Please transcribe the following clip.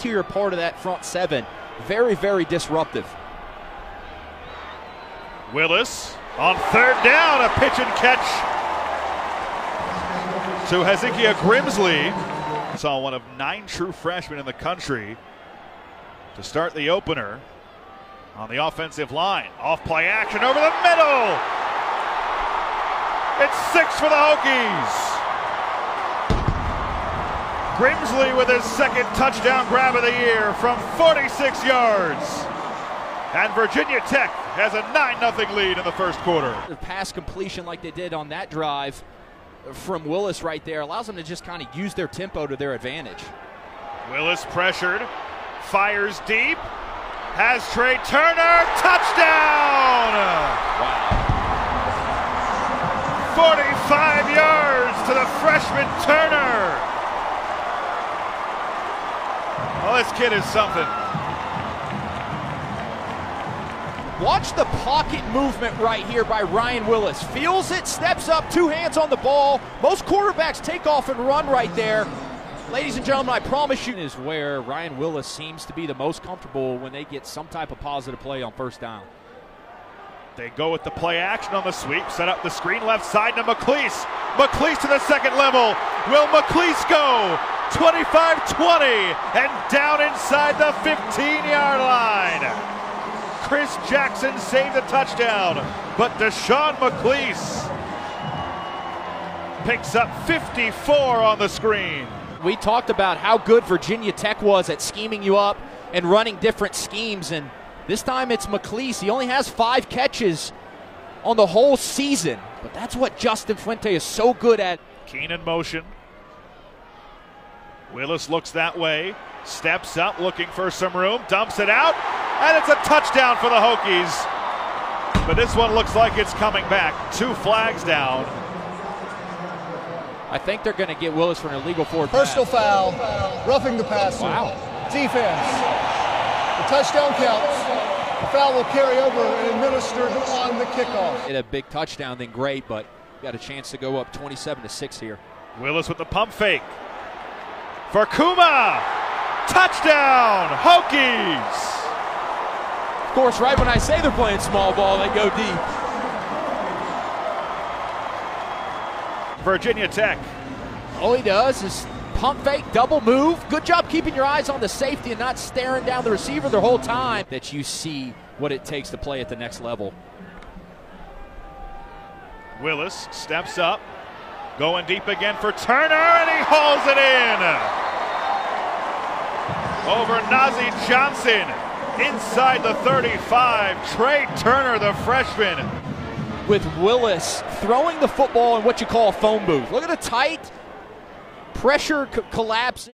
interior part of that front seven. Very, very disruptive. Willis on third down, a pitch and catch to Hezekiah Grimsley. Saw one of nine true freshmen in the country to start the opener on the offensive line. Off play action over the middle. It's six for the Hokies. Grimsley with his second touchdown grab of the year from 46 yards. And Virginia Tech has a 9 0 lead in the first quarter. The pass completion, like they did on that drive from Willis right there, allows them to just kind of use their tempo to their advantage. Willis pressured, fires deep, has Tre Turner, touchdown! Wow. 45 yards to the freshman Turner. Well, this kid is something. Watch the pocket movement right here by Ryan Willis. Feels it, steps up, two hands on the ball. Most quarterbacks take off and run right there. Ladies and gentlemen, I promise you is where Ryan Willis seems to be the most comfortable when they get some type of positive play on first down. They go with the play action on the sweep, set up the screen left side to McClease. McClease to the second level. Will McClease go? 25 20 and down inside the 15 yard line. Chris Jackson saved a touchdown, but Deshawn McClease picks up 54 on the screen. We talked about how good Virginia Tech was at scheming you up and running different schemes, and this time it's McClease. He only has five catches on the whole season, but that's what Justin Fuente is so good at. Keene in motion. Willis looks that way, steps up looking for some room, dumps it out, and it's a touchdown for the Hokies. But this one looks like it's coming back. Two flags down. I think they're going to get Willis for an illegal forward Personal pass. foul, roughing the passer. Wow. Defense. The touchdown counts. The foul will carry over and administered on the kickoff. Hit a big touchdown, then great, but got a chance to go up 27 to 6 here. Willis with the pump fake. For Kuma. Touchdown, Hokies. Of course, right when I say they're playing small ball, they go deep. Virginia Tech. All he does is pump fake, double move. Good job keeping your eyes on the safety and not staring down the receiver the whole time that you see what it takes to play at the next level. Willis steps up, going deep again for Turner, and he hauls it in. Over Nazeeh Johnson, inside the 35. Tre Turner, the freshman. With Willis throwing the football in what you call a phone booth. Look at a tight pressure collapse.